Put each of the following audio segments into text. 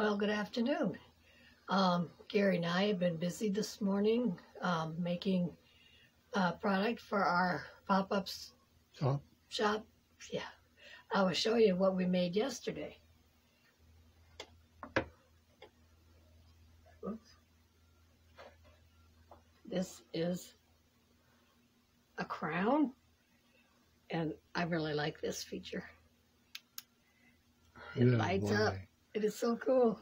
Well, good afternoon. Um, Gary and I have been busy this morning um, making uh, product for our pop-ups Oh, shop. Yeah, I will show you what we made yesterday. Oops. This is a crown, and I really like this feature. It yeah, lights boy. up. It is so cool.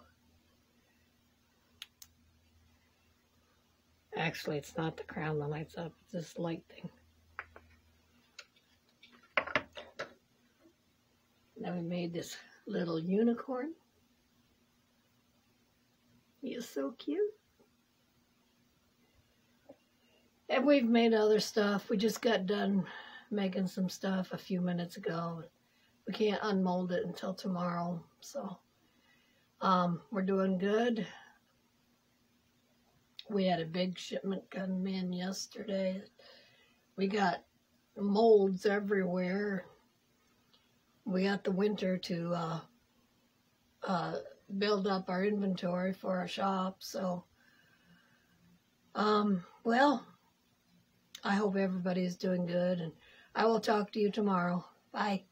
Actually, it's not the crown that lights up. It's this light thing. Then we made this little unicorn. He is so cute. And we've made other stuff. We just got done making some stuff a few minutes ago. We can't unmold it until tomorrow. So um, we're doing good. We had a big shipment come in yesterday. We got molds everywhere. We got the winter to uh, uh, build up our inventory for our shop. So, um, well, I hope everybody's doing good, and I will talk to you tomorrow. Bye.